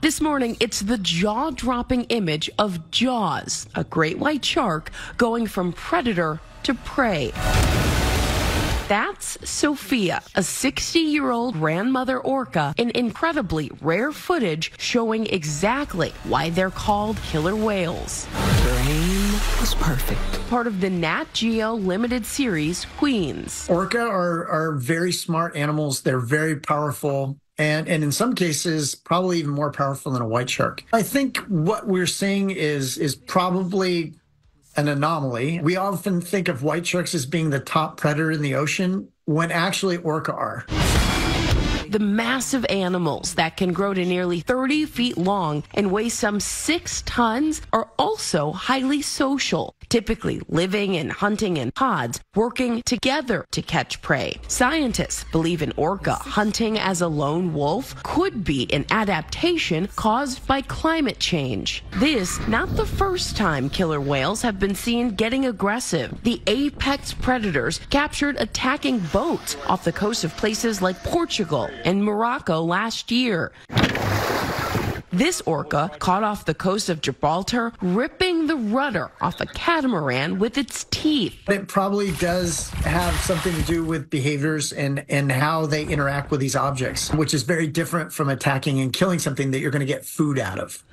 This morning, it's the jaw dropping image of Jaws, a great white shark going from predator to prey. That's Sophia, a 60 year old grandmother orca in incredibly rare footage showing exactly why they're called killer whales. Brain was perfect. Part of the Nat Geo limited series Queens. Orca are, are very smart animals. They're very powerful and and in some cases probably even more powerful than a white shark. I think what we're seeing is is probably an anomaly. We often think of white sharks as being the top predator in the ocean when actually orca are. The massive animals that can grow to nearly 30 feet long and weigh some six tons are also highly social, typically living and hunting in pods, working together to catch prey. Scientists believe an orca hunting as a lone wolf could be an adaptation caused by climate change. This not the first time killer whales have been seen getting aggressive. The apex predators captured attacking boats off the coast of places like Portugal and Morocco last year. This orca caught off the coast of Gibraltar, ripping the rudder off a catamaran with its teeth. It probably does have something to do with behaviors and, and how they interact with these objects, which is very different from attacking and killing something that you're going to get food out of.